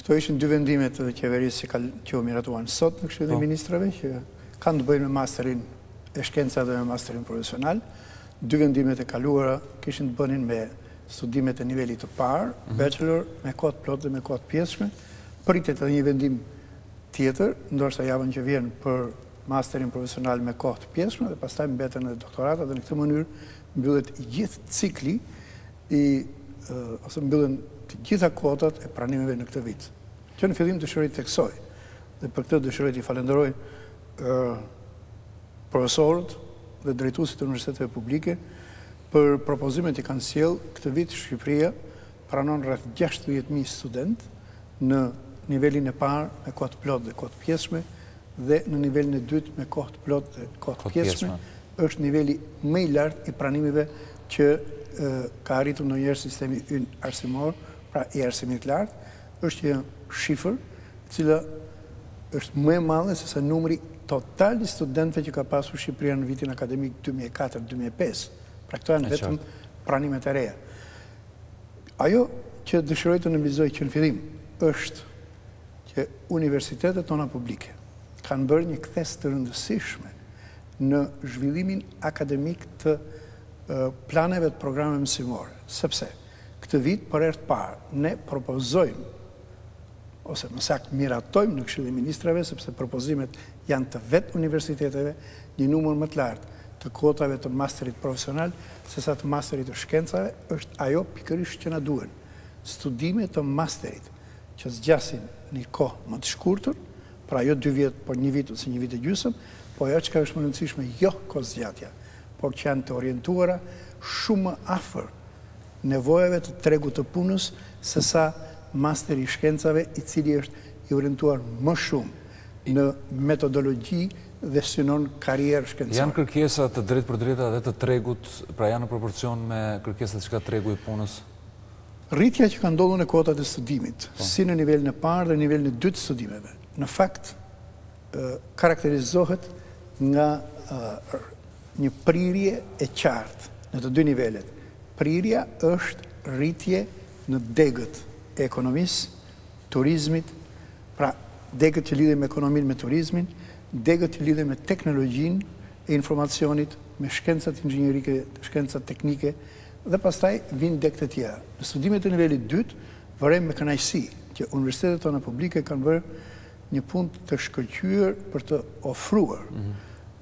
Këto ishin dy vendimet e qeverisë që u miratuan sot në Këshillin e Ministrave që kanë të bëjnë me masterin e shkencave dhe me masterin profesional. Dy vendimet e kaluara kishin të bënin me studimet e nivelit të parë, mhm. bachelor, me kohë të plotë dhe me kohë të pjesshme, pritet edhe një vendim tjetër, ndoshta javën që vjen për masterin profesional me kohë të pjesshme dhe pastaj mbeten edhe doktoratat dhe në këtë mënyrë mbyllet gjithë cikli i ose mbyllen të gjitha kuotat e pranimeve në këtë vit. Që në fillim dëshiroj të theksoj dhe për këtë dëshiroj t'i falënderoj profesorët dhe drejtuesit e universiteteve publike për propozimet që kanë sjellë, këtë vit Shqipëria pranon rreth gjashtëdhjetë mijë studentë në nivelin e parë me kohë të plotë dhe kohë të pjesshme dhe në nivelin e dytë me kohë të plotë dhe kohë të pjesshme, është niveli më i lartë i pranimeve që ka arritur ndonjëherë sistemi ynë arsimor, pra i arsimit të lartë, është një shifër e cila është më e madhe se sa numri total i studentëve që ka pasur Shqipëria në vitin akademik dy mijë e katër, dy mijë e pesë. Pra këto janë vetëm pranimet e reja. Ajo që dëshiroj të nënvizoj që në fillim është që universitetet tona publike kanë bërë një kthesë të rëndësishme në zhvillimin akademik të planeve të programeve mësimore, sepse këtë vit për herë të parë ne propozojmë ose më saktë miratojmë në Këshillin e Ministrave, sepse propozimet janë të vetë universiteteve, një numër më të lartë të kuotave të masterit profesional sesa të masterit të shkencave, është ajo pikërisht që na duhen, studime të masterit. që zgjasin një kohë më të shkurtur, pra jo dy vjet, por një vit ose një vit e gjysmë, po ajo çka është më e rëndësishme jo kohëzgjatja, por që janë të orientuara shumë më afër nevojave të tregut të punës sesa masteri i shkencave i cili është i orientuar më shumë në metodologji dhe synon karrierë shkencore. Janë kërkesa të drejtpërdrejta dhe të tregut, pra janë në proporcion me kërkesat që ka tregu i punës. Rritja që ka ndodhur në kuotat e studimit, si në nivelin e parë dhe në nivelin e dytë të studimeve, në fakt karakterizohet nga një prirje e qartë në të dy nivelet. Prirja është rritje në degët e ekonomisë, turizmit, pra degët që lidhen me ekonominë, me turizmin, degët që lidhen me teknologjinë e informacionit, me shkencat inxhinierike, shkencat teknike, Dhe pastaj vijnë degë të tjera. Në studimet e nivelit të dytë, vërejmë me kënaqësi që universitetet tona publike kanë bërë një punë të shkëlqyer për të ofruar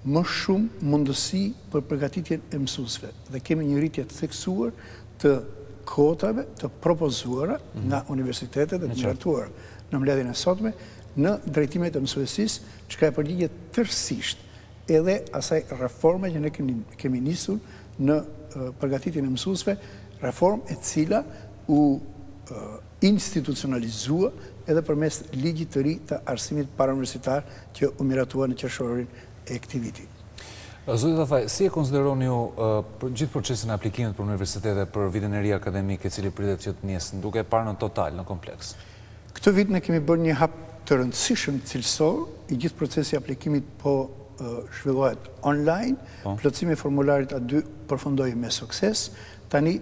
më shumë mundësi për përgatitjen e mësuesve dhe kemi një rritje të theksuar të kuotave të propozuara nga universitetet e të miratuara në mbledhjen e sotme në drejtimet e mësuesisë, çka i përgjigjet tërësisht edhe asaj reforme që ne kemi nisur në përgatitjen e mësuesve, reformë e cila u institucionalizua edhe përmes Ligjit të ri të Arsimit Parauniversitar që u miratua në qershorin e këtij viti. Zoti Tafaj, si e konsideroni ju gjithë procesin e aplikimit për universitete për vitin e ri akademik i cili pritet që të nisë, duke e parë në total, në kompleks? Këtë vit ne kemi bërë një hap të rëndësishëm cilësor, i gjithë procesi i aplikimit po zhvillohet online, plotësimi i formularit A dy përfundoi me sukses, tani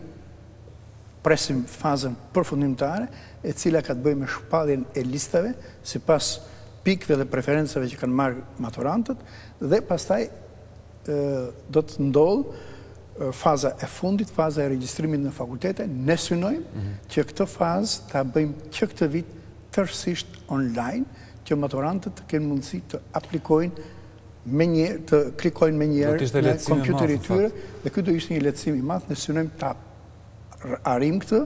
presim fazën përfundimtare, e cila ka të bëjë me shpalljen e listave sipas pikëve dhe preferencave që kanë marrë maturantët dhe pastaj do të ndodhë faza e fundit, faza e regjistrimit në fakultete, ne synojmë që këtë fazë ta bëjmë që këtë vit tërësisht online, që maturantët të kenë mundësi të aplikojnë me një, të klikojnë menjëherë në kompjuterin e tyre, dhe ky do ishte një lehtësim i madh, ne synojmë ta arrijmë këtë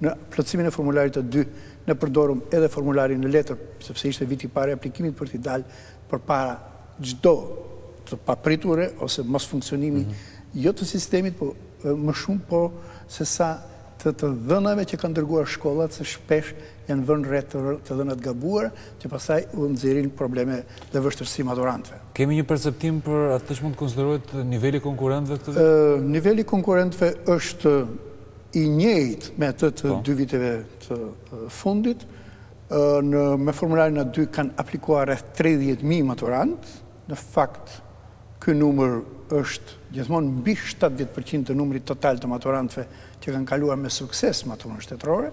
në plotësimin e formularit A dy, ne përdorëm edhe formularin në letër, sepse ishte viti i parë i aplikimit për t'i dalë përpara çdo të papriture ose mosfunksionimi jo të sistemit po më shumë pasaktësisë të të dhënave që kanë dërguar shkollat se shpesh janë vënë re të dhëna të gabuara që pastaj u nxjerrin probleme dhe vështirësi maturantëve. Kemi një perceptim për atë që mund të konsiderohet niveli i konkurrentëve këtë vit? Niveli i konkurrentëve është i njëjtë me atë të dy viteve të fundit, Në me formularin a dy kanë aplikuar rreth tridhjetë mijë maturantë, në fakt ky numër është gjithmonë mbi shtatëdhjetë për qind të numrit total të maturantëve që kanë kaluar me sukses maturën shtetërore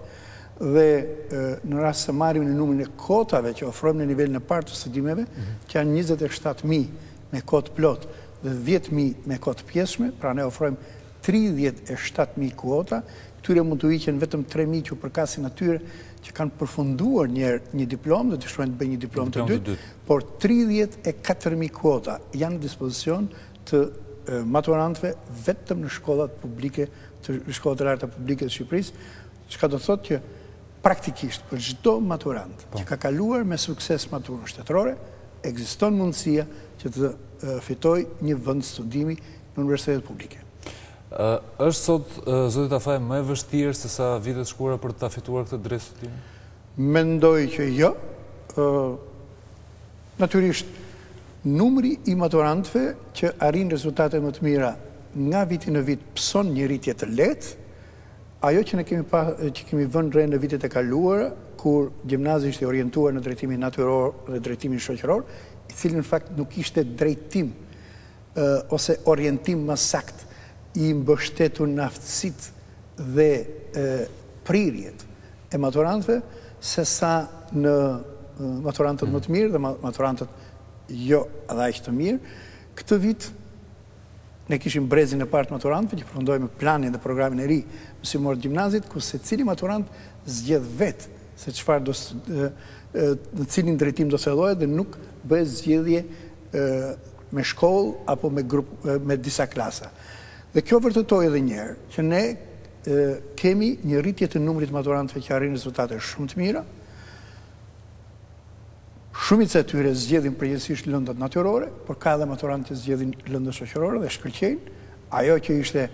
dhe në rast se marrim në numrin e kuotave që ofrojmë në nivelin e parë të studimeve që janë njëzet e shtatë mijë me kohë të plotë dhe dhjetë mijë me kohë të pjesshme, pra ne ofrojmë tridhjetë e shtatë mijë kuota, këtyre mund t'u hiqen vetëm tre mijë që u përkasin atyre që kanë përfunduar një herë një diplomë dhe dëshirojnë të bëjnë një diplomë të dytë, por tridhjetë e katër mijë kuota janë në dispozicion të maturantëve vetëm në shkollat publike të në shkollat e larta publike të Shqipërisë, çka do të thotë që praktikisht për çdo maturant që ka kaluar me sukses maturën shtetërore, ekziston mundësia që të fitojë një vend studimi në universitetet publike. Është sot, zoti Tafaj, më e vështirë se sa vitet shkuara për ta fituar këtë drejt studimi? Mendoj që jo. Natyrisht, numri i maturantëve që arrijnë rezultate më të mira nga viti në vit pëson një rritje të lehtë. Ajo që ne kemi pa, që kemi vënë re në vitet e kaluara, kur gjimnazi ishte orientuar në drejtimin natyror dhe drejtimin shoqëror, i cili në fakt nuk ishte drejtim ose orientim më saktë, i mbështetur në aftësitë dhe prirjet e maturantëve sesa në maturantët më të mirë dhe maturantët jo dhe aq të mirë. Këtë vit ne kishim brezin e parë të maturantëve që përfundoi me planin dhe programin e ri mësimor të gjimnazit, ku secili maturant zgjedh vetë se çfarë, në cilin drejtim do të thellohet dhe nuk bëhet zgjedhje me shkollë apo me grup me disa klasa. Dhe kjo vërtetoi edhe një herë që ne kemi një rritje të numrit të maturantëve që arrijnë rezultate shumë të mira. Shumica e tyre zgjedhin përgjithësisht lëndët natyrore, por ka edhe maturantë që zgjedhin lëndët shoqërore dhe shkëlqejnë. Ajo që ishte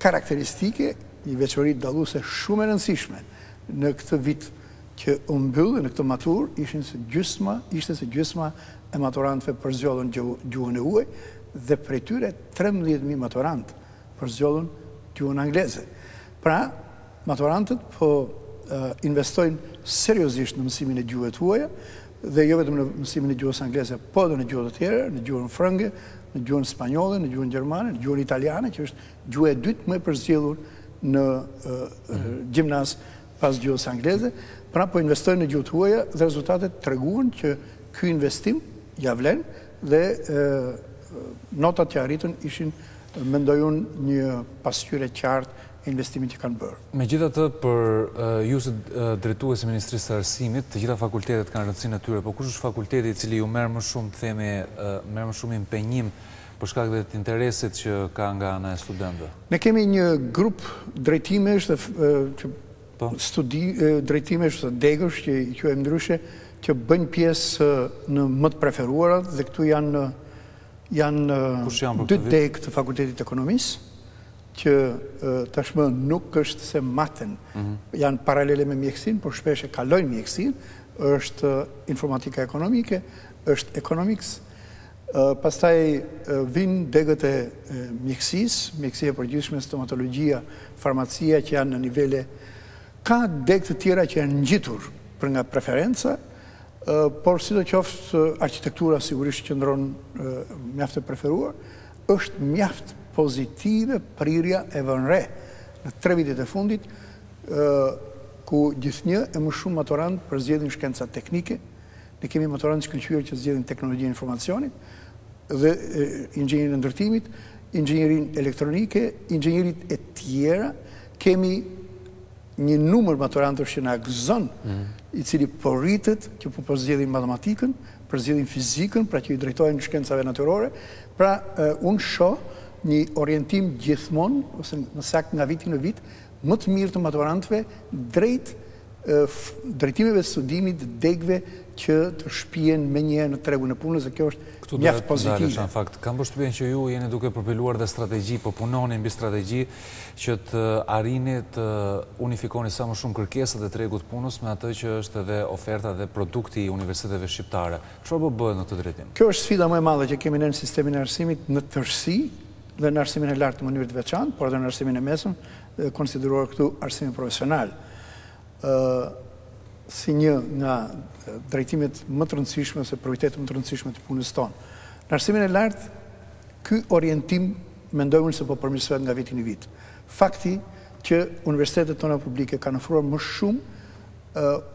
karakteristike, një veçori dalluese shumë e rëndësishme në këtë vit që u mbyll, në këtë maturë ishin se gjysma, ishte se gjysma e maturantëve përzgjodhën gjuhën e huaj dhe prej tyre trembëdhjetë mijë maturantë përzgjodhën gjuhën angleze. Pra, maturantët po investojnë seriozisht në mësimin e gjuhëve të huaja dhe jo vetëm në mësimin e gjuhës angleze, po edhe në gjuhë të tjera, në gjuhën frënge, në gjuhën spanjolle, në gjuhën gjermane, në gjuhën italiane që është Gjuha e dytë më e përzgjedhur në gjimnaz pas gjuhës angleze, pra po investojnë në gjuhët e huaja dhe rezultatet treguan që ky investim ia vlen dhe notat që arritën ishin mendoj unë një pasqyrë e qartë e investimit që kanë bërë. Megjithatë për ju si drejtues i Ministrisë së Arsimit, të gjitha fakultetet kanë rëndësinë e tyre, po kush është fakulteti i cili ju merr më shumë themi, merr më shumë impenjim Për shkak dhe të interesit që ka nga ana e studentëve. Ne kemi një grup drejtimesh dhe që studi, drejtimesh dhe degësh që i quajmë ndryshe që bëjnë pjesë në më të preferuarat dhe këtu janë janë dy degë të Fakultetit të Ekonomisë që tashmë nuk është se maten janë paralele me mjekësinë, por shpesh e kalojnë mjekësinë, është informatika ekonomike, është economics Pastaj vijnë degët e mjekësisë, mjekësia e përgjithshme, stomatologjia, farmacia që janë në nivele, ka degë të tjera që janë ngjitur për nga preferenca, por sidoqoftë arkitektura sigurisht qëndron mjaft e preferuar, është mjaft pozitive prirja e vënë re në tre vitet e fundit ku gjithnjë e më shumë maturantë përzgjedhin shkenca teknike, Ne kemi maturantë të shkëlqyer që zgjedhin teknologjinë e informacionit dhe inxhinierinë e ndërtimit, inxhinierinë elektronike, inxhinieritë e tjera, kemi një numër maturantësh që na gëzon, mhm. i cili po rritet, që po përzgjedhin matematikën, përzgjedhin fizikën, pra që i drejtohen shkencave natyrore. Pra, unë shoh një orientim gjithmonë, ose më saktë nga viti në vit, më të mirë të maturantëve drejt drejtimeve të studimit, degëve që të shpijen menjëherë në tregun e punës dhe kjo është mjaft pozitive. Këtu doja të ndalesha në fakt. Kam përshtypjen që ju jeni duke përpiluar dhe strategji, po punoni mbi strategji që të arrini të unifikoni sa më shumë kërkesat e tregut të punës me atë që është edhe oferta dhe produkti i universiteteve shqiptare. Çfarë po bëhet në këtë drejtim? Kjo është sfida më e madhe që kemi ne në sistemin e arsimit në tërësi dhe në arsimin e lartë në mënyrë të veçantë, por edhe në arsimin e mesëm konsideruar këtu arsimin profesional si një nga drejtimet më të rëndësishme ose prioritetet më të rëndësishme të punës tonë. Në arsimin e lartë, ky orientim mendoj unë se po përmirësohet nga viti në vit. Fakti që universitetet tona publike kanë ofruar më shumë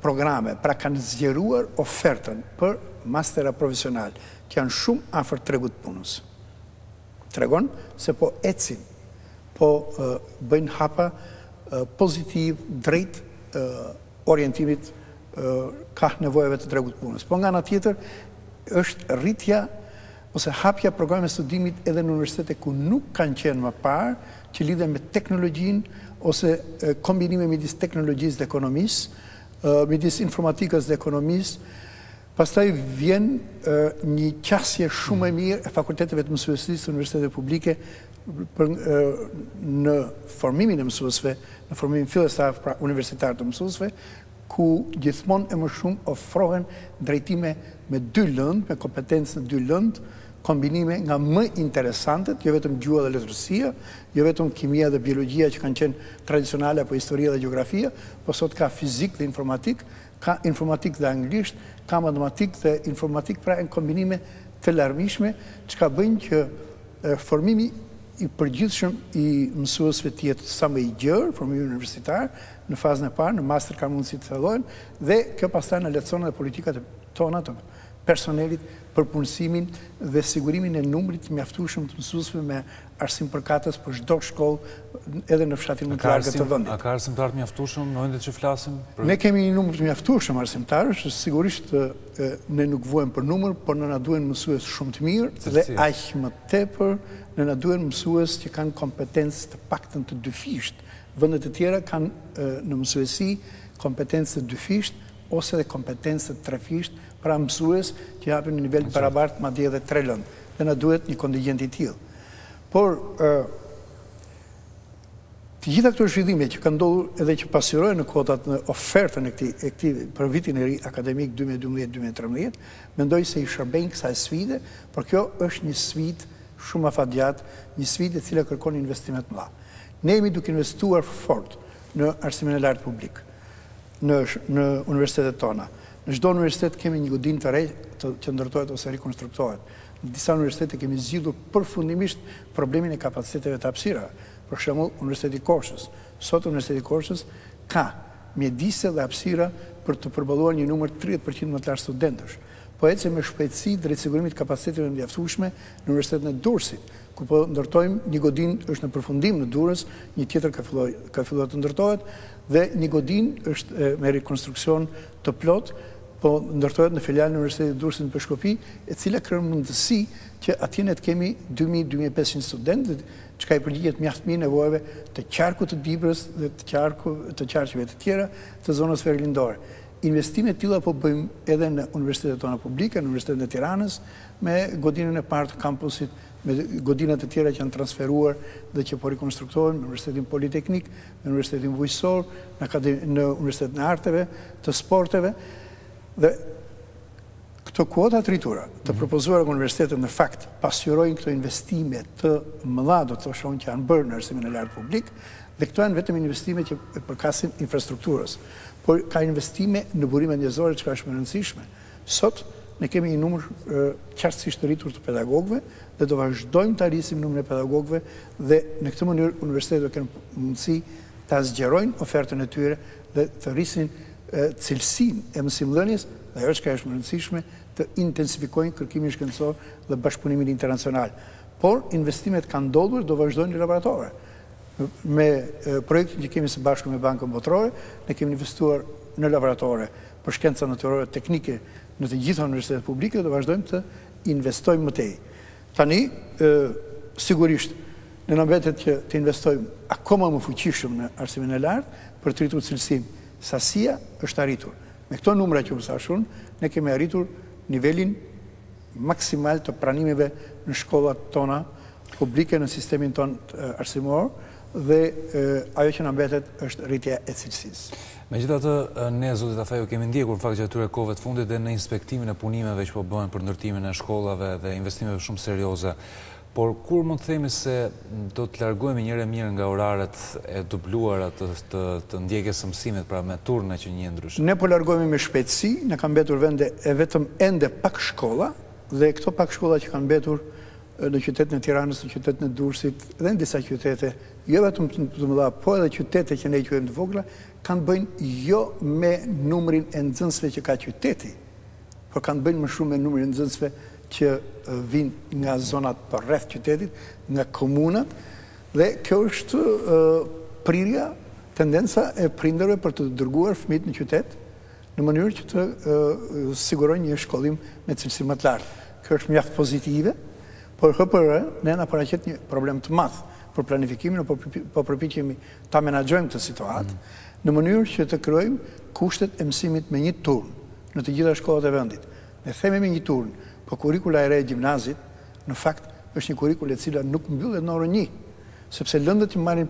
programe, pra kanë zgjeruar ofertën për mastera profesionalë, që janë shumë afër tregut të punës. Tregon se po ecin po bëjnë hapa pozitivë drejt orientimit kah nevojave të tregut të punës. Po nga ana tjetër, është rritja ose hapja programeve të studimit edhe në universitete ku nuk kanë qenë më parë, që lidhen me teknologjinë ose kombinime midis teknologjisë dhe ekonomisë, midis informatikës dhe ekonomisë, Pastaj vjen një qasje shumë e mirë e fakulteteve të mësuesisë të universiteteve publike në formimin e mësuesve, në formimin fillestar, pra universitar të mësuesve, ku gjithmonë e më shumë ofrohen drejtime me dy lëndë, me kompetencë në dy lëndë, kombinime nga më interesantet, jo vetëm gjuha dhe letërsia, jo vetëm kimia dhe biologjia që kanë qenë tradicionale apo historia dhe gjeografia, po sot ka fizikë dhe informatikë, Ka informatikë dhe anglisht, ka matematikë dhe informatikë, pra janë kombinime të larmishme, çka bëjnë që formimi i përgjithshëm i mësuesve të jetë sa më i gjerë, formimi universitar, në fazën e parë, në master kanë mundësi të thellohen, dhe kjo pastaj na lehtëson edhe politikat e tona të personelit, për punësimin dhe sigurimin e numrit të mjaftueshëm të mësuesve me arsim përkatës për çdo shkollë edhe në fshatin më të largët të vendit. A ka arsimtarë të mjaftueshëm në vend tani që flasim? Ne kemi një numër të mjaftueshëm arsimtarësh, sigurisht ne nuk vuajmë për numër, por na duhen mësues shumë të mirë dhe aq më tepër ne na duhen mësues që kanë kompetencë të paktën të dyfishtë. Vendet e tjera kanë në mësuesi kompetencë të dyfishtë, ose dhe kompetencë të trefishtë, pra mësues që japin në nivel të barabartë madje edhe tre lëndë, dhe na duhet një kontigjent i tillë. Por të gjitha këto zhvillime që kanë ndodhur edhe që pasqyrohen në kuotat në ofertën e këtij e këtij për vitin e ri akademik dy mijë e dymbëdhjetë dy mijë e trembëdhjetë, mendoj se i shërbejnë kësaj sfide, por kjo është një sfidë shumë afatgjatë, një sfidë e cila kërkon investime të mëdha. Ne jemi duke investuar fort në arsimin e lartë publik. në në universitetet tona. Në çdo universitet kemi një godinë të re që ndërtohet ose rikonstruktohet. Në disa universitete kemi zgjidhur përfundimisht problemin e kapaciteteve të hapësirave. Për shembull, Universiteti i Korçës. Sot Universiteti i Korçës ka mjedise dhe hapësira për të përballuar një numër tridhjetë për qind më të lartë studentësh. Po ecim me shpejtësi drejt sigurimit të kapaciteteve të mjaftueshme në Universitetin e Durrësit, ku po ndërtojmë, një godinë është në përfundim në Durrës, një tjetër ka filloj, ka filluar të ndërtohet dhe një godinë është me rekonstruksion të plotë, po ndërtohet në filialin e Universitetit të Durrësit në Peshkopi, e cila krijon mundësi që atje ne të kemi dy mijë, dy mijë e pesëqind studentë, çka i përgjigjet mjaft mirë nevojave të qarkut të Dibrës dhe të qarku, të qarqeve të tjera të zonës verilindore. Investime të tilla po bëjmë edhe në universitetet tona publike, në Universitetin e Tiranës, Me godinën e parë të kampusit, me godinat e tjera që janë transferuar dhe që po rikonstruktohen, në Universitetin Politeknik, në Universitetin Bujqësor, në Universitetin e Arteve, të Sporteve, dhe këto kuota të rritura, të propozuara nga universitetet në fakt, pasqyrojnë këto investime të mëdha, do të thosha unë, që janë bërë në arsimin e lartë publik, dhe këto janë vetëm investime që përkasin infrastrukturës. Por ka investime në burimet njerëzore, çka është më e rëndësishme. Sot, ne kemi një numër qartësisht të rritur të pedagogëve dhe do vazhdojmë ta rrisim numrin e pedagogëve dhe në këtë mënyrë universitetet do kenë mundësi ta zgjerojnë ofertën e tyre dhe të rrisin cilësinë e mësimdhënies dhe ajo çka është më e rëndësishme, të intensifikojnë kërkimin shkencor dhe bashkëpunimin internacional. Por, investimet kanë ndodhur e do vazhdojnë në laboratore. Me projektin që kemi së bashku me Bankën Botërore, ne kemi investuar në laboratore për shkenca natyrore teknike në të gjitha universitetet publike dhe do vazhdojmë të investojmë më tej. Tani, sigurisht, ne na mbetet që të investojmë akoma më fuqishëm në arsimin e lartë për të rritur cilësinë. Sasia është arritur. Me këto numra që u thash unë, ne kemi arritur nivelin. maksimal të pranimeve në shkollat tona publike në sistemin tonë arsimor dhe ajo që na mbetet është rritja e cilësisë. Megjithatë, ne zoti Tafaj ju kemi ndjekur në fakt gjatë këtyre kohëve të fundit dhe në inspektimin e punimeve që po bëhen për ndërtimin e shkollave dhe investimeve shumë serioze Por kur mund të themi se do të largohemi njëherë e mirë nga oraret e dubluara të ndjekjes së mësimit, pra me turne që njihen ndryshe? Ne po largohemi me shpejtësi, na kanë mbetur vende e vetëm ende pak shkolla dhe këto pak shkolla që kanë mbetur në qytetin e Tiranës, në qytetin e Durrësit dhe në disa qytete jo vetëm të mëdha, po edhe qytete që ne i quajmë të vogla, kanë të bëjnë jo me numrin e nxënësve që ka qyteti, por kanë të bëjnë më shumë me numrin e nxënësve që vijnë nga zonat përreth qytetit, nga komunat dhe kjo është prirja, tendenca e prindërve për të dërguar fëmijët në qytet në mënyrë që të sigurojnë një shkollim me cilësi më të lartë. Kjo është mjaft pozitive, por hëpërhë ne na paraqet një problem të madh për planifikimin po po përpiqemi ta menaxhojmë këtë situatë në mënyrë që të krijojmë kushtet e mësimit me një turn në të gjitha shkollat e vendit. Ne themi me një turn, po kurrikula e re e gjimnazit, në fakt, është një kurrikulë e cila nuk mbyllet në orën një, sepse lëndët që marrin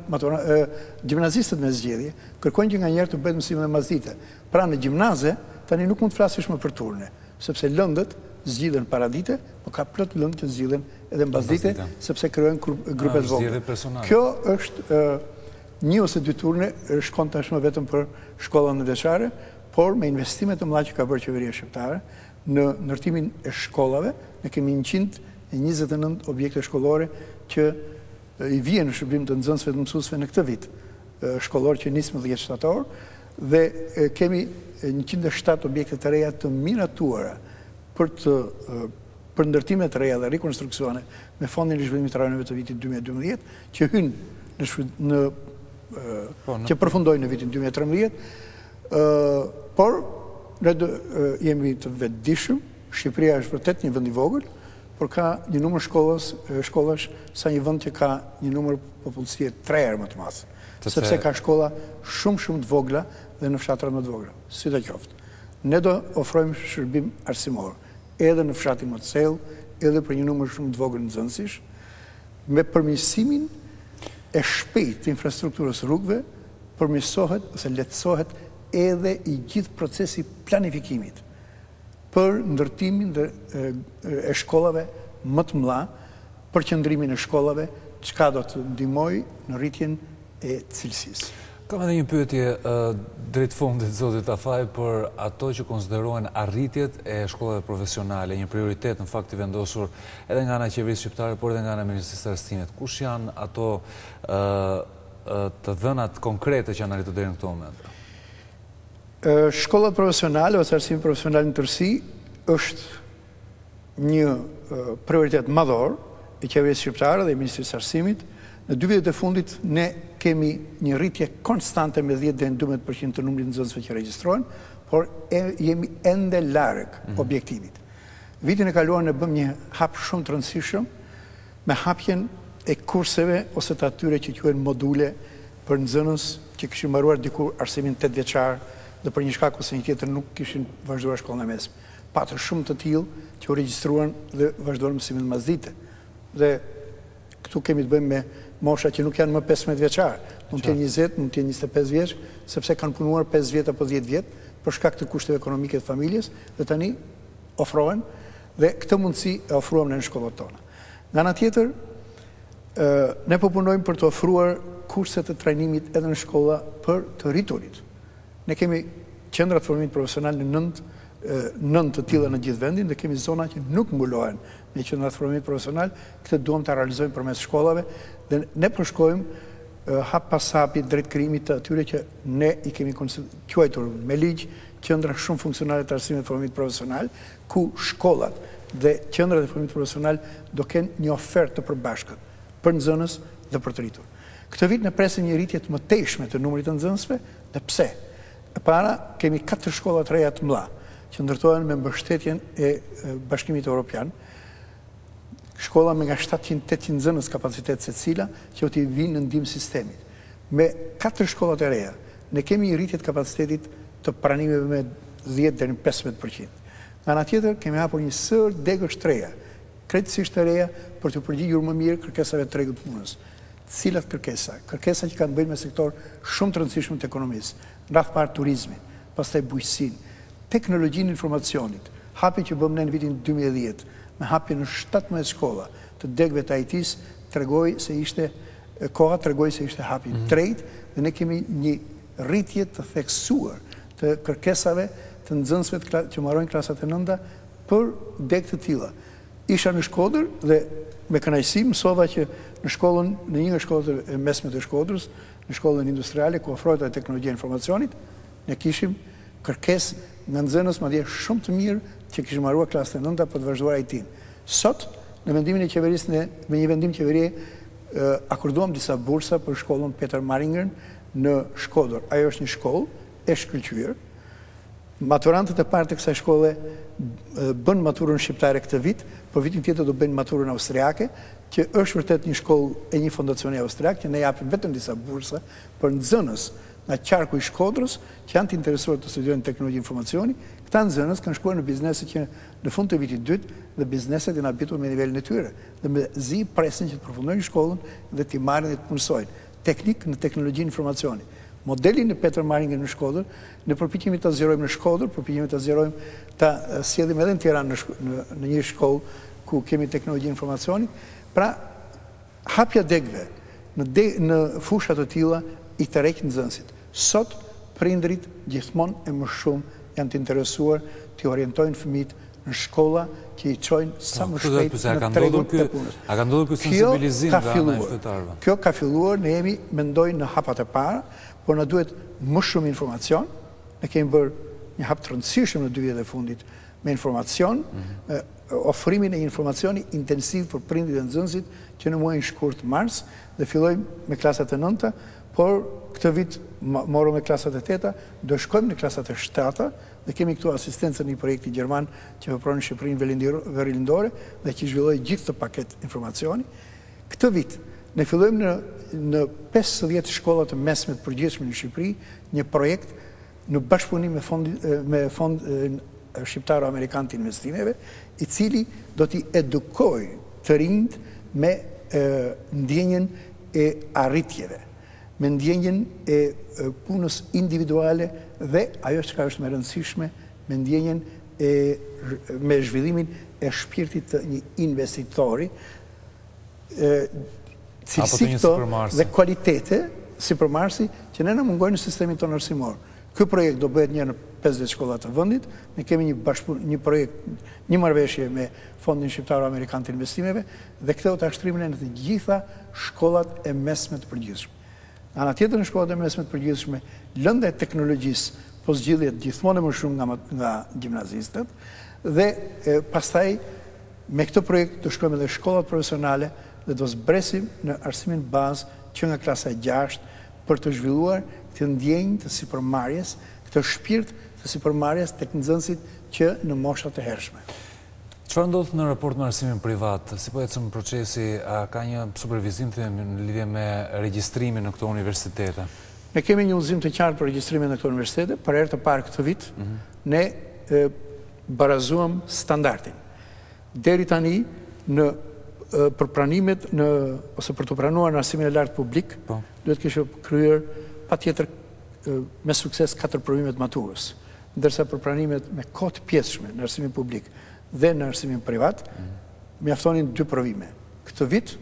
gjimnazistët me zgjedhje, kërkojnë që nganjëherë të bëhet mësim edhe mbasdite. Pra, në gjimnaze, tani nuk mund të flasësh më për turne, sepse lëndët zgjidhen paradite, por ka plot lëndë që zgjidhen edhe mbasdite, sepse krijohen grupe të vogla. Kjo është një ose dy turne, shkon tashmë vetëm për shkollat nëntëvjeçare, Por me investime të mëdha që ka bërë qeveria shqiptare në ndërtimin e shkollave, ne kemi njëqind e njëzet e nëntë objekte shkollore që i vijnë në shërbim të nxënësve dhe mësuesve në këtë vit shkollor që nis më dhjetë shtator dhe kemi njëqind e shtatë objekte të reja të miratuara për të për ndërtime të reja dhe rikonstruksione me fondin e zhvillimit të rajoneve të vitit dy mijë e dymbëdhjetë që hyjnë në, në, në po, që përfundojnë në vitin dy mijë e trembëdhjetë Por, ne do jemi të vetëdijshëm, Shqipëria është vërtet një vend i vogël, por ka një numër shkollash, shkollash sa një vend që ka një numër popullsie tre herë më të madh. Sepse ka shkolla shumë shumë të vogla dhe në fshatrat më të vogla. Sidoqoftë, ne do ofrojmë shërbim arsimor edhe në fshatin më të thellë, edhe për një numër shumë të vogël nxënësish, me përmirësimin e shpejtë të infrastrukturës së rrugëve, përmirësohet ose lehtësohet edhe i gjithë procesi i planifikimit për ndërtimin e shkollave më të mëdha, përqendrimin e shkollave, çka do të ndihmojë në rritjen e cilësisë. Kam edhe një pyetje drejt fundit zoti Tafaj për ato që konsiderohen arritjet e shkollave profesionale, një prioritet në fakt i vendosur edhe nga ana e qeverisë shqiptare por edhe nga ana e Ministrisë së Arsimit. Kush janë ato të dhënat konkrete që janë arritur deri në këtë moment? Shkollat profesionale ose arsimi profesional në tërësi është një prioritet madhor i qeverisë shqiptare dhe i Ministrisë së Arsimit. Në dy vitet e fundit ne kemi një rritje konstante me 10 deri në 12% të numrit të nxënësve që regjistrohen, por jemi ende larg objektivit. Vitin e kaluar ne bëmë një hap shumë të rëndësishëm Me hapjen e kurseve ose të atyre që quhen module për nxënës që kishin mbaruar dikur arsimin tetëvjeçar dhe për një shkak ose një tjetër nuk kishin vazhduar shkollën e mesme, pati shumë të tillë që u regjistruan dhe vazhduan mësimin masdite. Dhe këtu kemi të bëjmë me mosha që nuk janë më pesëmbëdhjetë vjeçar, mund të jenë njëzet, mund të jenë njëzet e pesë vjeç, sepse kanë punuar pesë vjet apo dhjetë vjet për shkak të kushteve ekonomike të familjes dhe tani ofrohen Dhe këtë mundësi e ofruam ne në shkollat tona. Nga ana tjetër, ne po punojmë për të ofruar kurse të trajnimit edhe në shkolla për të rriturit. Ne kemi qendra të formimit profesional në nëntë nëntë të tilla në gjithë vendin dhe kemi zona që nuk mbulohen me qendra të formimit profesional, këtë duam ta realizojmë përmes shkollave dhe ne po shkojmë hap pas hapi drejt krijimit të atyre që ne i kemi quajtur me ligj qendra shumëfunksionale të arsimit dhe formimit profesional, ku shkollat dhe qendrat e formimit profesional do kenë një ofertë të përbashkët për nxënës dhe për të rritur. Këtë vit ne presim një rritje të mëtejshme të numrit të nxënësve dhe pse? E para, kemi katër shkolla të reja të mëdha, që ndërtohen me mbështetjen e Bashkimit Europian, Shkolla me nga shtatëqind, tetëqind nxënës kapacitet secila, që do t'i vijnë në ndihmë sistemit. Me katër shkollat e reja, ne kemi një rritje të kapacitetit të pranimeve me dhjetë deri në pesëmbëdhjetë për qind. Nga ana tjetër, kemi hapur një sërë degësh të reja, krejtësisht të reja, për t'u përgjigjur më mirë kërkesave të tregut punës. Cilat kërkesa? Kërkesa që kanë të bëjnë me sektorë shumë të rëndësishëm të ekonomisë, Radhë të parë turizmin, pastaj bujqësinë, teknologjinë e informacionit, hapi që bëmë ne në vitin dy mijë e dhjetë, me hapjen në shtatëmbëdhjetë shkolla të degëve të IT-së, tregoi se ishte, koha tregoi se ishte hap i drejtë dhe ne kemi një rritje të theksuar të kërkesave të nxënësve që mbarojnë klasat e nënta për degë të tilla. Isha në Shkodër dhe me kënaqësi mësova që në shkollën, në një nga shkollat e mesme të Shkodrës, Në shkollën industriale ku ofrohet edhe teknologjia e informacionit, ne kishim kërkesë nga nxënës madje shumë të mirë që kishin mbaruar klasat e nënta për të vazhduar IT-në. Sot, në vendimin e qeverisë ne me një vendim qeverie akorduam disa bursa për shkollën Peter Mahringer në Shkodër. Ajo është një shkollë e shkëlqyer. Maturantët e parë të kësaj shkolle bënë maturën shqiptare këtë vit, por vitin tjetër do bëjnë maturën austriake, që është vërtet një shkollë e një fondacioni austriak që ne japim vetëm disa bursa për nxënës nga qarku i Shkodrës që janë të interesuar të studiojnë teknologji informacioni, këta nxënës kanë shkuar në bizneset që në fund të vitit dytë dhe bizneset janë habitur me nivelin e tyre dhe me zi presin që të përfundojnë shkollën dhe t'i marrin dhe të punësojnë. teknikë në teknologji informacioni. Modelin e Peter Mahringer në Shkodër, ne përpiqemi ta zgjerojmë në Shkodër, përpiqemi ta zgjerojmë, ta sjellim edhe në Tiranë në një shkollë ku kemi teknologji informacioni. Pra, hapja e degëve në fusha të tilla i tërheq nxënësit. Sot, prindërit gjithmonë e më shumë janë të interesuar t'i orientojnë fëmijët në shkolla që i çojnë sa më shpejt në tregun e punës. A ka ndodhur ky sensibilizim? Kjo ka filluar, ne jemi, mendoj, në hapat e para, por na duhet më shumë informacion. Ne kemi bërë një hap të rëndësishëm në dy vjet e fundit me informacion, me ofrimin e një informacioni intensiv për prindërit dhe nxënësit që në muajin shkurt, mars, Dhe fillojmë me klasat e nënta, por këtë vit u morëm me klasat e teta, do shkojmë në klasat e shtata dhe kemi këtu asistencën e një projekti gjerman që vepron në Shqipërinë Verilindore dhe që zhvilloi gjithë këtë paketë informacioni. Këtë vit ne fillojmë në në pesëdhjetë shkolla të mesme të përgjithshme në Shqipëri një projekt në bashkëpunim me Fondin me Fondin Shqiptaro-Amerikan të Investimeve, i cili do t'i edukojë të rinjtë me ndjenjën e arritjeve, me ndjenjën e punës individuale dhe, ajo çka është më e rëndësishme, me ndjenjën e me zhvillimin e shpirtit të një investitori, cilësi këto dhe kualitete sipërmarrësi që ne na mungojnë në sistemin tonë arsimor. Ky projekt do bëhet në 50 shkolla të vendit. Ne kemi një bashkëpunim, një projekt, një marrëveshje me Fondin Shqiptaro Amerikan të Investimeve dhe këtë do ta shtrijmë ne në të gjitha shkollat e mesme të përgjithshme. Nga ana tjetër në shkollat e mesme të përgjithshme lënda e teknologjisë po zgjidhet gjithmonë e më shumë nga gjimnazistët dhe pastaj Me këtë projekt do shkojmë edhe në shkollat profesionale dhe do zbresim në arsimin bazë që nga klasa e gjashtë për të zhvilluar këtë ndjenjë të sipërmarrjes, këtë shpirt të sipërmarrjes tek nxënësit që në mosha të hershme. Çfarë ndodh në raport me arsimin privat? Si po ecën procesi? A ka një supervizim të në lidhje me regjistrimin në këto universitete? Ne kemi një udhëzim të qartë për regjistrimin në këto universitete, për herë të parë këtë vit ne Barazuam standardin. Deri tani në për pranimet në ose për t'u pranuar në arsimin e lartë publik, duhet të kishe kryer patjetër me sukses katër provime të maturës. Ndërsa për pranimet me kohë të pjesshme në arsimin publik dhe në arsimin privat, mjaftonin dy provime. Këtë vit,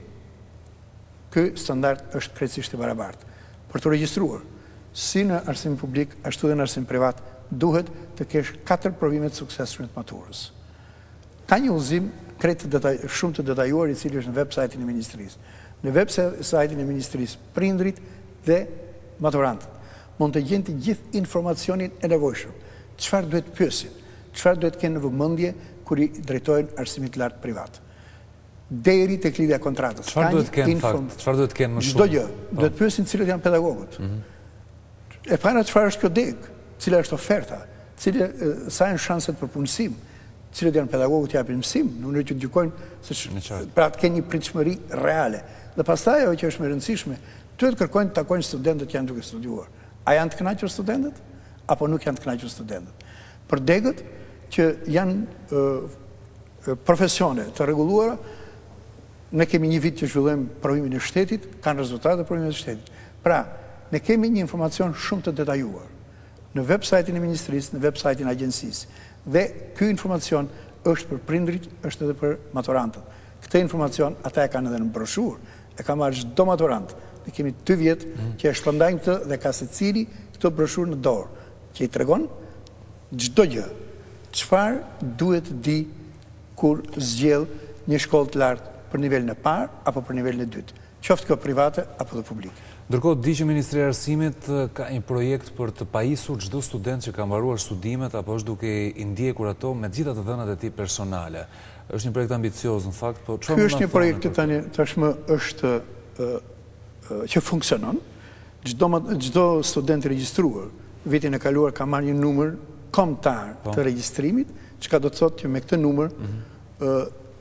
Ky standard është krejtësisht i barabartë. Për t'u regjistruar, si në arsimin publik, ashtu dhe në arsimin privat, duhet të kesh katër provime të suksesshme të maturës. Ka një udhëzim krejt të detaj, shumë të detajuar i cili është në websajtin e ministrisë. Në websajtin e ministrisë prindërit dhe maturantët mund të gjejnë të gjithë informacionin e nevojshëm, çfarë duhet të pyesin, çfarë duhet të kenë në vëmendje kur i drejtohen arsimit të lartë privat. deri tek lidhja e kontratës. Çfarë duhet të kenë në fakt? Çfarë duhet të kenë më shumë? Çdo gjë. Po. Duhet të pyesin cilët janë pedagogët. Mm -hmm. E para çfarë është kjo degë? Cila është oferta? Cilat, sa janë shanset për punësim? Cilët janë pedagogët që japin mësim? Në mënyrë që të gjykojnë, pra të kenë një pritshmëri reale. Dhe pastaj ajo që është më e rëndësishme, duhet të kërkojnë të takojnë studentët që janë duke studiuar. A janë të kënaqur studentët apo nuk janë të kënaqur studentët? Për degët që janë profesione të rregulluara, ne kemi një vit që zhvillojmë provimin e shtetit, kanë rezultatet e provimeve të shtetit. Pra, ne kemi një informacion shumë të detajuar në website-in e ministrisë, në website-in e agjencisë. Dhe ky informacion është për prindërit, është edhe për maturantët. Këtë informacion ata e kanë edhe në broshurë, e ka marrë çdo maturant. Ne kemi dy vjet që e shpërndajmë këtë dhe ka secili këtë broshurë në dorë, që i tregon Çdo gjë. Çfarë duhet të di kur zgjedh një shkollë të lartë për nivelin e parë apo për nivelin e dytë, qoftë kjo private apo dhe publike? Ndërkohë, di që Ministria e Arsimit ka një projekt për të pajisur çdo student që ka mbaruar studimet apo është duke i ndjekur ato me të gjitha të dhënat e tij personale. Është një projekt ambicioz në fakt, po çfarë mund të na thoni për këtë? Ky është një projekt që tani tashmë është që funksionon, Çdo student i regjistruar vitin e kaluar ka marrë një numër kombëtar të regjistrimit, çka do të thotë që me këtë numër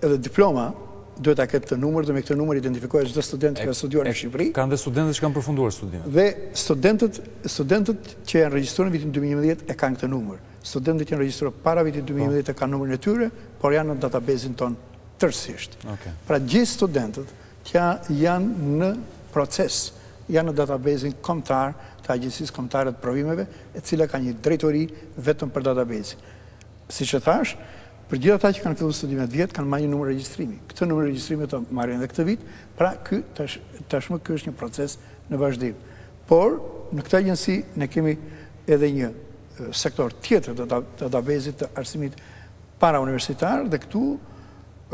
edhe diploma duhet ta ketë këtë numër dhe me këtë numër identifikohet çdo student që ka studiuar në Shqipëri. Kanë dhe studentët që kanë përfunduar studimet. Dhe studentët, studentët që janë regjistruar në vitin dy mijë e njëmbëdhjetë e kanë këtë numër. Studentët që janë regjistruar para vitit dy mijë e njëmbëdhjetë e kanë numrin e tyre, por janë në database-in tonë tërësisht. Pra gjithë studentët Që janë në proces, janë në database-in kombëtar të Agjencisë Kombëtare të Provimeve, e cila ka një drejtori vetëm për database-in. Siç e thashë, për gjithë ata që kanë filluar studimet vjet kanë marrë një numër regjistrimi. Këtë numër regjistrimi do ta marrin edhe këtë vit, pra ky tashmë ky është një proces në vazhdim. Por, në këtë agjenci ne kemi edhe një sektor tjetër të database-it të arsimit parauniversitar dhe këtu,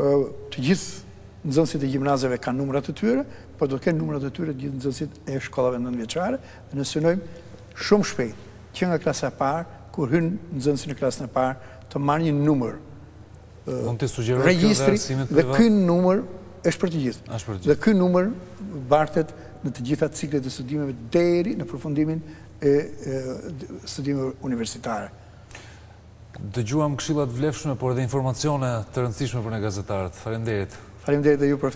Të gjithë nxënësit e gjimnazeve kanë numrat e tyre, por do të kenë numrat e tyre të gjithë nxënësit e shkollave nëntëvjeçare dhe ne synojmë shumë shpejt, që nga klasa e parë, kur hyn nxënësi në klasën e parë, të marrë një numër regjistri dhe ky numër është për të gjithë. Dhe ky numër bartet në të gjitha ciklet e studimeve deri në përfundimin e studimeve universitare. Dëgjuam këshilla të vlefshme por edhe informacione të rëndësishme për ne gazetarët. Faleminderit. Faleminderit dhe ju për